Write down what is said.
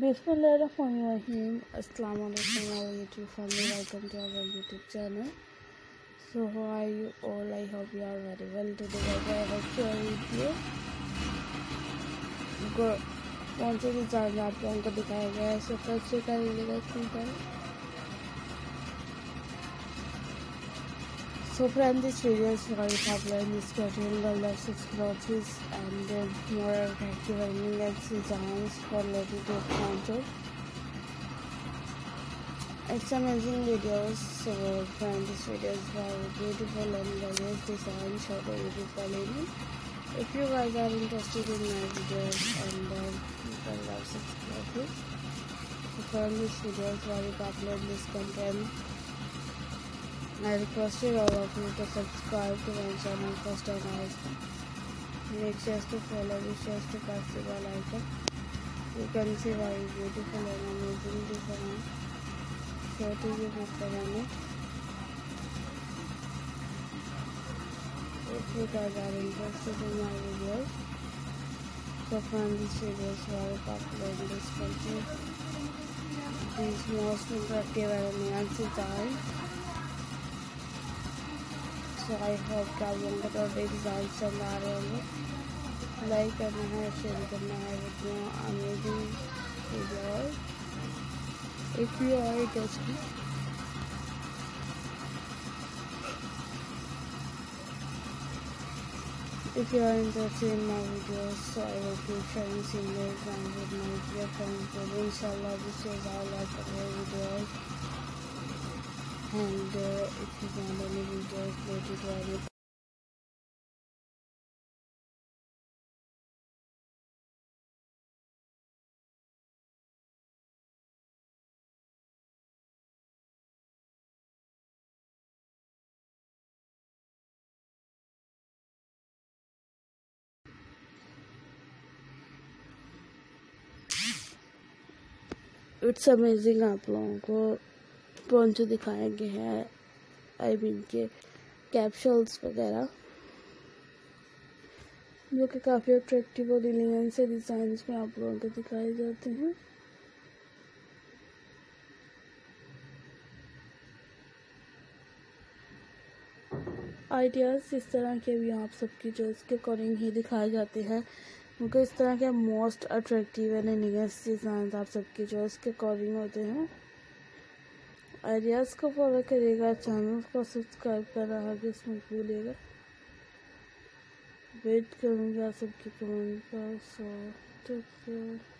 बिसमीम अस्सलाम वालेकुम और YouTube family, welcome to our YouTube channel. So how are you all I hope you are very well today कौन से भी चार्ज आपको उनको दिखाया गया है। सो फ़र्स्ट से कर लीजिएगा स्क्रीन पर So friend, this video is very popular in this category. Loves its clothes and uh, more attractive and next designs for lady to counter. It's amazing videos. So friend, this video is very beautiful and various designs for the beautiful lady. If you guys are interested in my videos and uh, girl loves its clothes, so friend, this video is very popular in this content. I requested all of you to subscribe to my channel first time guys. Make sure to follow me, sure to press the bell icon. You can see very beautiful and amazing design. So to you click on it. If you guys are interested in my videos, so find this video is very popular in this country. These most attractive and enhanced design so I hope कि आप लोगों को तो exam पसंद आ रहे होंगे like करना है शेयर करना है video amazing video if you are interested If you are interested in my videos, so I will keep sharing similar exams with my dear friends. And inshallah, this is all of our videos. And uh, if you want any videos related to any it's amazing आप लोगों को poncho दिखाए गए हैं I mean के capsules वगैरह, जो कि काफ़ी अट्रैक्टिव और एलिगेंट से डिज़ाइन में आप लोगों को दिखाए जाते हैं। आइडियाज़ इस तरह के भी आप सबकी चॉइस के अकॉर्डिंग ही दिखाए जाते हैं। क्योंकि इस तरह के most attractive and elegance design आप सबकी चॉइस के अकॉर्डिंग होते हैं। आइडियाज़ को फॉलो करेगा चैनल को सब्सक्राइब करना आगे इसमें भूलिएगा वेट करूँगा सबकी कमेंट का सो टेक केयर